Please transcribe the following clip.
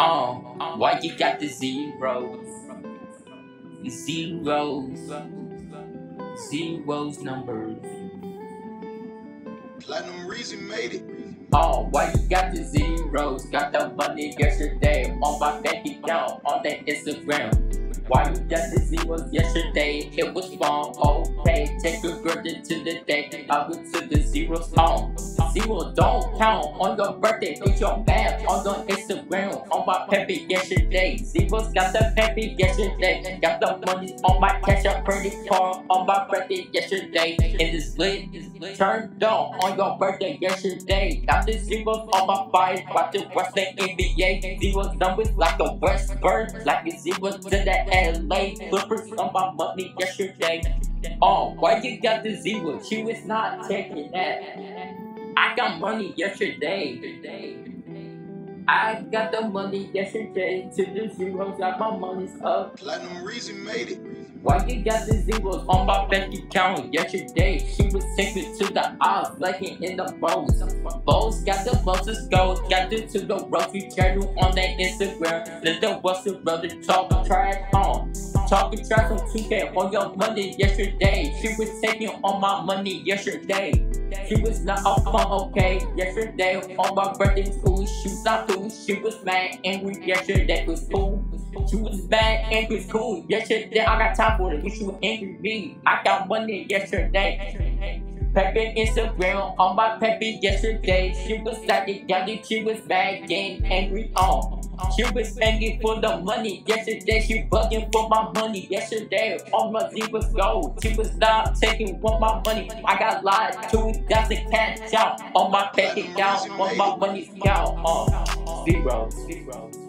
Oh, why you got the zeros? Zeros. Zeros numbers. Platinum Reason made it. Oh, why you got the zeros? Got the money yesterday on my bank account on that Instagram. Why you got the zeros yesterday? It was wrong, okay. Take a girl into the day. I went to the zeros home. Zero don't count on your birthday. It's your math on your Instagram. On my peppy yesterday. Zeros got the peppy yesterday. Got the money on my cash out credit card on my birthday yesterday. And this lit turned on on your birthday yesterday. Got the zeros on my fire. Watch the the NBA. Zeros numbers like a Westbrook. Like a zero to the LA Clippers on my money yesterday. Oh, why you got the zero? She was not taking that. I got money yesterday. I got the money yesterday to the zeros, got my money's up. Platinum Reason made it. Why you got the zeros on my bank account yesterday? She was taken to the odds, flanking in the bows. Bows got the most goals, got the to the rosy channel on that Instagram. Let the Western brother talk trash on. Talking trash on 2K on your money yesterday. She was taking all my money yesterday. She was not up on okay yesterday on my birthday school. She was not cool. She was mad angry yesterday was cool. She was bad angry cool yesterday. I got time for it. You should angry me. I got money yesterday. Peppy Instagram on my Peppy yesterday. She was like got. She was bad, getting angry on. She was begging for the money yesterday. She bugging for my money yesterday. All my Z was gold. She was not taking what my money. I got lied to. That's the cash out on my bank account. On my money account. Uh, zeros. Zeros.